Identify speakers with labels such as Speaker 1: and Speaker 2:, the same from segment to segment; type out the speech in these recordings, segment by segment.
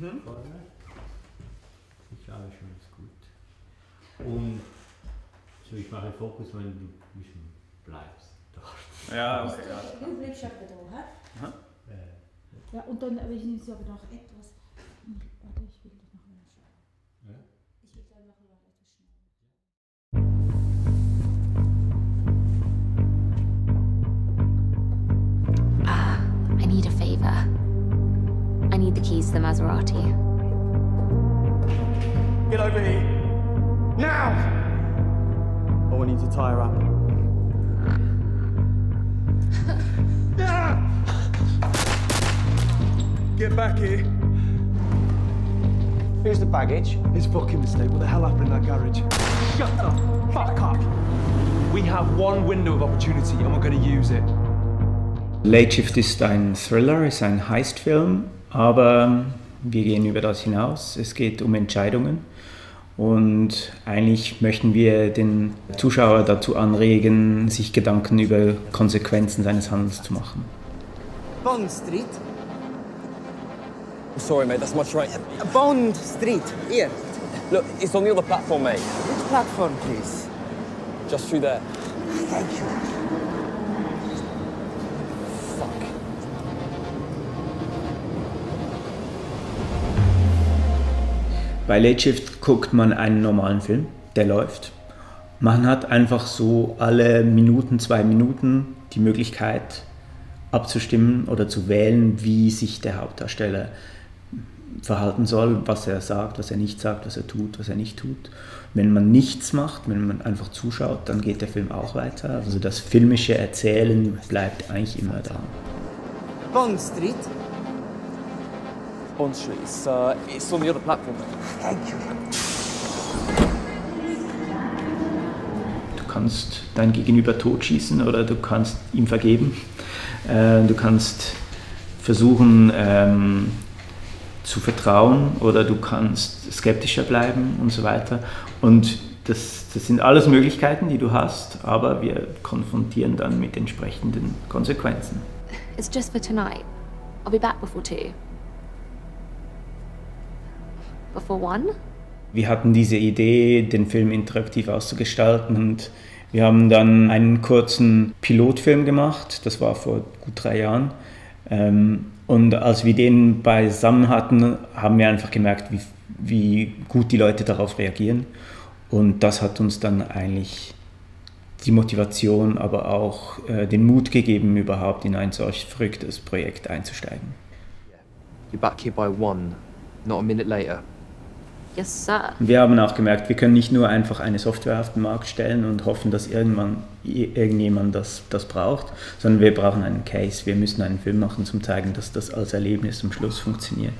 Speaker 1: Mhm.
Speaker 2: Ich glaube schon, ist gut. Und so, ich mache Fokus, wenn du ein bisschen bleibst. Dort.
Speaker 1: Ja, okay. Ja.
Speaker 3: Du bleibst etwa da, hä?
Speaker 2: Äh,
Speaker 3: Ja, und dann aber ich nehme sie aber noch etwas. Warte,
Speaker 4: keys to the Maserati.
Speaker 1: Get over here. Now! Oh, we need to tie her up. Get back here.
Speaker 5: Who's the baggage?
Speaker 1: It's fucking mistake. What the hell happened in that garage? Shut the fuck up. We have one window of opportunity and we're going to use it.
Speaker 6: Late Shift ist ein Thriller, ist ein Heistfilm, aber wir gehen über das hinaus. Es geht um Entscheidungen und eigentlich möchten wir den Zuschauer dazu anregen, sich Gedanken über Konsequenzen seines Handelns zu machen.
Speaker 7: Bond Street.
Speaker 5: Sorry, mate, that's my train.
Speaker 7: Bond Street. Here.
Speaker 5: Look, it's on the other platform, mate.
Speaker 7: Which platform, please?
Speaker 5: Just through there.
Speaker 7: Thank you.
Speaker 6: Bei Late Shift guckt man einen normalen Film, der läuft. Man hat einfach so alle Minuten, zwei Minuten die Möglichkeit abzustimmen oder zu wählen, wie sich der Hauptdarsteller verhalten soll, was er sagt, was er nicht sagt, was er tut, was er nicht tut. Wenn man nichts macht, wenn man einfach zuschaut, dann geht der Film auch weiter. Also das filmische Erzählen bleibt eigentlich immer da.
Speaker 7: Bond Street.
Speaker 5: Bond Street. It's, uh, it's on the other platform.
Speaker 7: Thank you.
Speaker 6: Du kannst dein Gegenüber totschießen oder du kannst ihm vergeben. Äh, Du kannst versuchen ähm, zu vertrauen oder du kannst skeptischer bleiben und so weiter. Und das, das sind alles Möglichkeiten, die du hast, aber wir konfrontieren dann mit entsprechenden Konsequenzen.
Speaker 4: It's just for tonight. I'll be back before two. Before one?
Speaker 6: Wir hatten diese Idee, den Film interaktiv auszugestalten und wir haben dann einen kurzen Pilotfilm gemacht, das war vor gut drei Jahren. Ähm, Und als wir den beisammen hatten, haben wir einfach gemerkt, wie, wie gut die Leute darauf reagieren. Und das hat uns dann eigentlich die Motivation, aber auch äh, den Mut gegeben, überhaupt in ein solch verrücktes Projekt einzusteigen.
Speaker 5: You're back here by one, not a minute later.
Speaker 4: Yes, sir.
Speaker 6: Wir haben auch gemerkt, wir können nicht nur einfach eine Software auf den Markt stellen und hoffen, dass irgendwann irgendjemand das, das braucht, sondern wir brauchen einen Case. Wir müssen einen Film machen, zum zeigen, dass das als Erlebnis am Schluss funktioniert.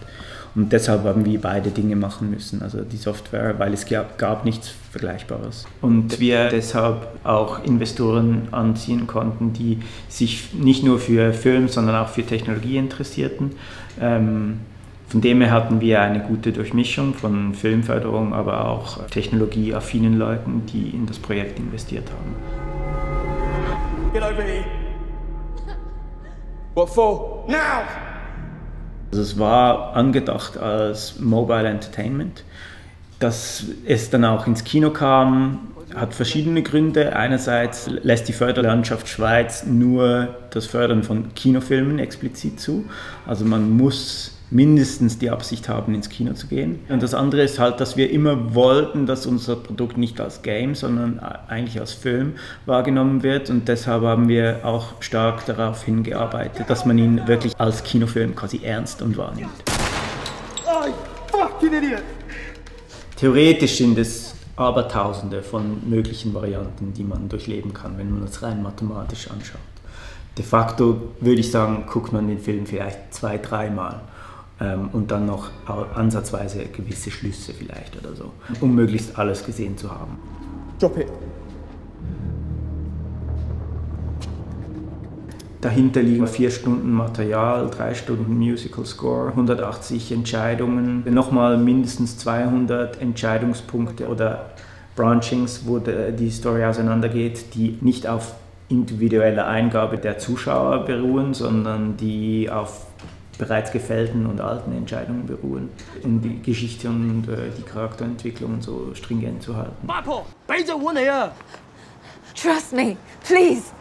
Speaker 6: Und deshalb haben wir beide Dinge machen müssen, also die Software, weil es gab, gab nichts Vergleichbares. Und wir deshalb auch Investoren anziehen konnten, die sich nicht nur für Film, sondern auch für Technologie interessierten. Ähm, von dem her hatten wir eine gute Durchmischung von Filmförderung, aber auch technologieaffinen Leuten, die in das Projekt investiert haben.
Speaker 1: Get over here.
Speaker 5: What for?
Speaker 1: Now!
Speaker 6: Also es war angedacht als Mobile Entertainment. Dass es dann auch ins Kino kam, hat verschiedene Gründe. Einerseits lässt die Förderlandschaft Schweiz nur das Fördern von Kinofilmen explizit zu. Also man muss mindestens die Absicht haben, ins Kino zu gehen. Und das andere ist halt, dass wir immer wollten, dass unser Produkt nicht als Game, sondern eigentlich als Film wahrgenommen wird. Und deshalb haben wir auch stark darauf hingearbeitet, dass man ihn wirklich als Kinofilm quasi ernst und wahrnimmt.
Speaker 1: Oh, you fucking idiot!
Speaker 6: Theoretisch sind es aber Tausende von möglichen Varianten, die man durchleben kann, wenn man das rein mathematisch anschaut. De facto würde ich sagen, guckt man den Film vielleicht zwei, dreimal ähm, und dann noch ansatzweise gewisse Schlüsse vielleicht oder so, um möglichst alles gesehen zu haben.
Speaker 1: Drop it.
Speaker 6: Dahinter liegen vier Stunden Material, drei Stunden Musical Score, 180 Entscheidungen, nochmal mindestens 200 Entscheidungspunkte oder Branchings, wo die Story auseinandergeht, die nicht auf individueller Eingabe der Zuschauer beruhen, sondern die auf bereits gefällten und alten Entscheidungen beruhen, um die Geschichte und äh, die Charakterentwicklung so stringent zu halten.
Speaker 4: Trust me, please.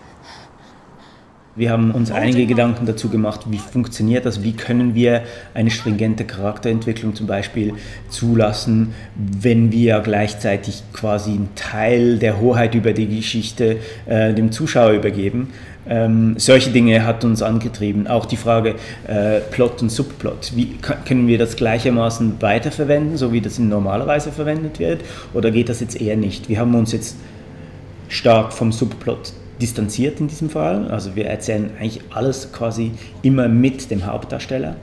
Speaker 6: Wir haben uns einige Gedanken dazu gemacht, wie funktioniert das, wie können wir eine stringente Charakterentwicklung zum Beispiel zulassen, wenn wir gleichzeitig quasi einen Teil der Hoheit über die Geschichte äh, dem Zuschauer übergeben. Ähm, solche Dinge hat uns angetrieben. Auch die Frage äh, Plot und Subplot. Wie können wir das gleichermaßen weiterverwenden, so wie das normalerweise verwendet wird, oder geht das jetzt eher nicht? Wir haben uns jetzt stark vom Subplot distanziert in diesem Fall. Also wir erzählen eigentlich alles quasi immer mit dem Hauptdarsteller.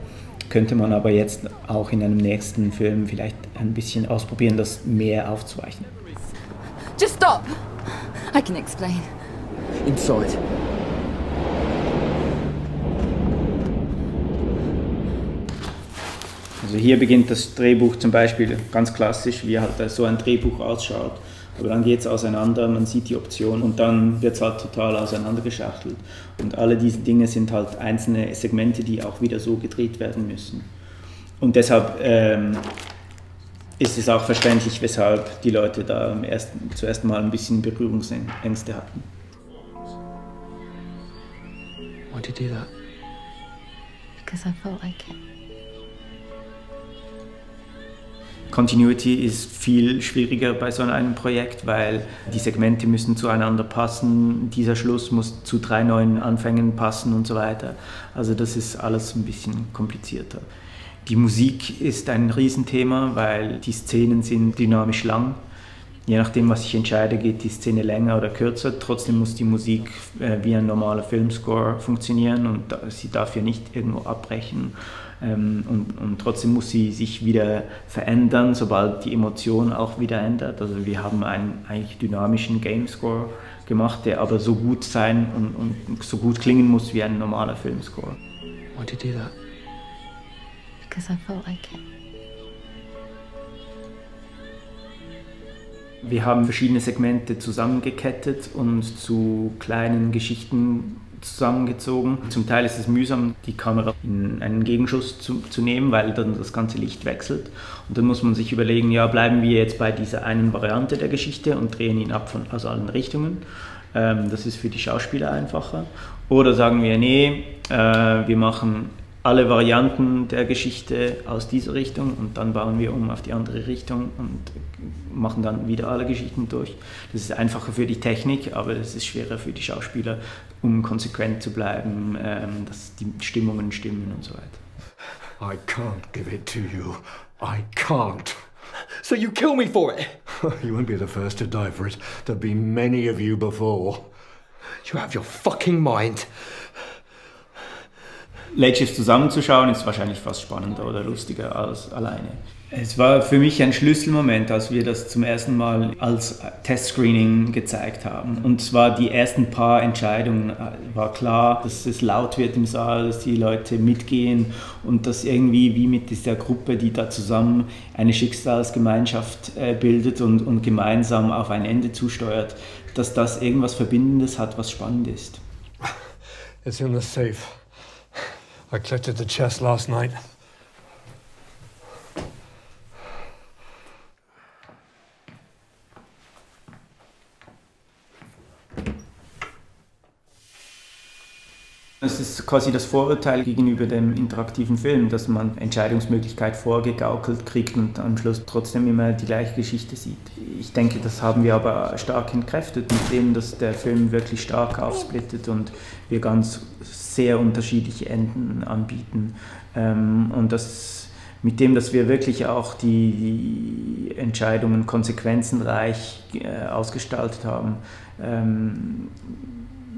Speaker 6: Könnte man aber jetzt auch in einem nächsten Film vielleicht ein bisschen ausprobieren, das mehr aufzuweichen.
Speaker 4: Just stop. I can explain.
Speaker 7: Inside.
Speaker 6: Also hier beginnt das Drehbuch zum Beispiel ganz klassisch, wie halt so ein Drehbuch ausschaut. Aber dann geht es auseinander, man sieht die Option und dann wird es halt total auseinandergeschachtelt. Und alle diese Dinge sind halt einzelne Segmente, die auch wieder so gedreht werden müssen. Und deshalb ähm, ist es auch verständlich, weshalb die Leute da ersten, zuerst mal ein bisschen Berührungsängste hatten.
Speaker 5: Why'd you do that?
Speaker 4: Because I felt like it.
Speaker 6: Continuity ist viel schwieriger bei so einem Projekt, weil die Segmente müssen zueinander passen, dieser Schluss muss zu drei neuen Anfängen passen und so weiter. Also das ist alles ein bisschen komplizierter. Die Musik ist ein Riesenthema, weil die Szenen sind dynamisch lang. Je nachdem, was ich entscheide, geht die Szene länger oder kürzer. Trotzdem muss die Musik äh, wie ein normaler Filmscore funktionieren und sie darf ja nicht irgendwo abbrechen. Ähm, und, und, trotzdem muss sie sich wieder verändern, sobald die Emotion auch wieder ändert. Also wir haben einen eigentlich dynamischen Gamescore gemacht, der aber so gut sein und, und so gut klingen muss wie ein normaler Filmscore.
Speaker 5: Why'd you do that?
Speaker 4: Because I felt like it.
Speaker 6: Wir haben verschiedene Segmente zusammengekettet und zu kleinen Geschichten zusammengezogen. Zum Teil ist es mühsam, die Kamera in einen Gegenschuss zu, zu, nehmen, weil dann das ganze Licht wechselt. Und dann muss man sich überlegen, ja, bleiben wir jetzt bei dieser einen Variante der Geschichte und drehen ihn ab von, aus allen Richtungen. Ähm, das ist für die Schauspieler einfacher. Oder sagen wir, nee, äh, wir machen alle Varianten der Geschichte aus dieser Richtung und dann bauen wir um auf die andere Richtung und machen dann wieder alle Geschichten durch. Das ist einfacher für die Technik, aber es ist schwerer für die Schauspieler, um konsequent zu bleiben, ähm, dass die Stimmungen stimmen und so weiter.
Speaker 8: I can't give it to you. I can't. So you kill me for it? you won't be the first to die for it. There've been many of you before. You have your fucking mind.
Speaker 6: Ledges zusammenzuschauen ist wahrscheinlich fast spannender oder lustiger als alleine. Es war für mich ein Schlüsselmoment, als wir das zum ersten Mal als Testscreening gezeigt haben. Und zwar die ersten paar Entscheidungen äh, war klar, dass es laut wird im Saal, dass die Leute mitgehen und dass irgendwie wie mit dieser Gruppe, die da zusammen eine Schicksalsgemeinschaft äh, bildet und, und gemeinsam auf ein Ende zusteuert, dass das irgendwas Verbindendes hat, was spannend ist.
Speaker 8: It's in the safe. I collected the chest last night.
Speaker 6: Es ist quasi das Vorurteil gegenüber dem interaktiven Film, dass man Entscheidungsmöglichkeit vorgegaukelt kriegt und am Schluss trotzdem immer die gleiche Geschichte sieht. Ich denke, das haben wir aber stark entkräftet mit dem, dass der Film wirklich stark aufsplittet und wir ganz sehr unterschiedliche Enden anbieten. Ähm, und das mit dem, dass wir wirklich auch die, die Entscheidungen konsequenzenreich äh, ausgestaltet haben, ähm,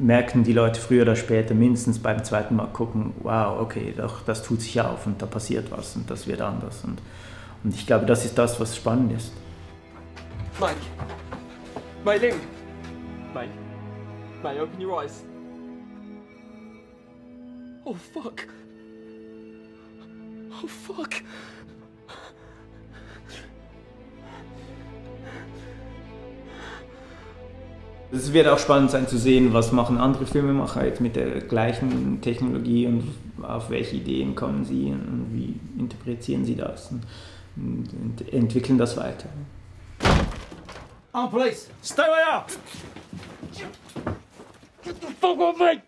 Speaker 6: merken die Leute früher oder später mindestens beim zweiten Mal gucken, wow, okay, doch, das tut sich auf und da passiert was und das wird anders. Und, und ich glaube, das ist das, was spannend ist.
Speaker 1: Mike. Mike, Ling. Mike. Mike, open your eyes. Oh, fuck. Oh, fuck.
Speaker 6: Es wird auch spannend sein zu sehen, was machen andere Filmemacher jetzt mit der gleichen Technologie und auf welche Ideen kommen sie und wie interpretieren sie das und, und entwickeln das weiter.
Speaker 9: On police! Stay you are! Get the fuck off me!